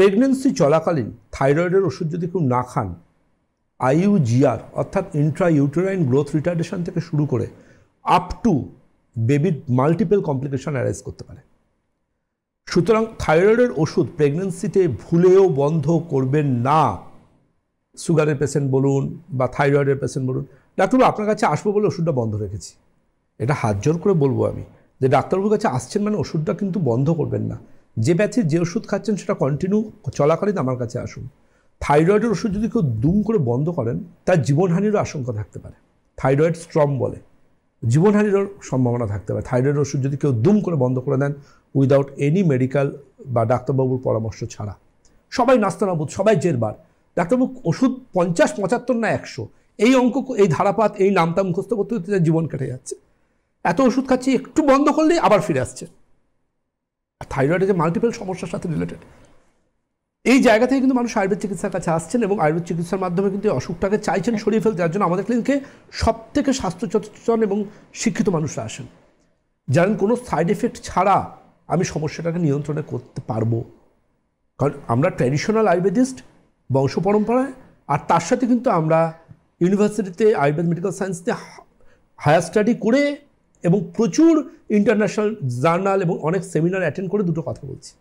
Pregnancy চলাকালীন থাইরয়েডের ওষুধ যদি কেউ না খান আইইউজিআর অর্থাৎ ইন্ট্রা ইউটেরাইন গ্রোথ রিটার্ডেশন থেকে শুরু করে আপ টু বেবির মাল্টিপল কমপ্লিকেশন অ্যারাইজ করতে পারে। সুতরাং থাইরয়েডের ওষুধ প্রেগনেন্সিতে ভুলেও বন্ধ করবেন না। সুগারের পেশেন্ট বলুন বা থাইরয়েডের পেশেন্ট বলুন, ডাক্তারবাবু, আপনার কাছে আসব বলে ওষুধটা বন্ধ রেখেছি। এটা হাত জোর করে বলব আমি যে ডাক্তারবাবুর কাছে আসছেন মানে ওষুধটা কিন্তু বন্ধ করবেন না। যে ব্যাথির যে ওষুধ খাচ্ছেন সেটা কন্টিনিউ চলাকালীন আমার কাছে আসুন। থাইরয়েডের ওষুধ যদি কেউ দুম করে বন্ধ করেন, তার জীবনহানিরও আশঙ্কা থাকতে পারে। থাইরয়েড স্ট্রম বলে। জীবনহানিরও সম্ভাবনা থাকতে পারে। থাইরয়েড ওষুধ যদি কেউ দুম করে বন্ধ করে দেন উইদাউট এনি মেডিকেল বা ডাক্তারবাবুর পরামর্শ ছাড়া। সবাই নাস্তানাবুদ, সবাই জেরবার। ডাক্তারবাবু, ওষুধ পঞ্চাশ, পঁচাত্তর না একশো? এই অঙ্ক, এই ধারাপাত, এই নামটা মুখস্থ করতে করতে জীবন কেটে যাচ্ছে। এত ওষুধ খাচ্ছি, একটু বন্ধ করলেই আবার ফিরে আসছে। থাইরয়েডের যে মাল্টিপল সমস্যার সাথে রিলেটেড এই জায়গা থেকে কিন্তু মানুষ আয়ুর্বেদ চিকিৎসার কাছে আসছেন এবং আয়ুর্বেদ চিকিৎসার মাধ্যমে কিন্তু অসুখটাকে চাইছেন সরিয়ে ফেলতে। যার জন্য আমাদের ক্লিনিকে সব থেকে স্বাস্থ্য সচেতন এবং শিক্ষিত মানুষরা আসেন। জানেন কোনো সাইড এফেক্ট ছাড়া আমি সমস্যাটাকে নিয়ন্ত্রণে করতে পারব। কারণ আমরা ট্র্যাডিশনাল আয়ুর্বেদিস্ট, বংশ পরম্পরায়, আর তার সাথে কিন্তু আমরা ইউনিভার্সিটিতে আয়ুর্বেদ মেডিকেল সায়েন্সতে হায়ার স্টাডি করে এবং প্রচুর ইন্টারন্যাশনাল জার্নাল এবং অনেক সেমিনার অ্যাটেন্ড করে দুটো কথা বলছি।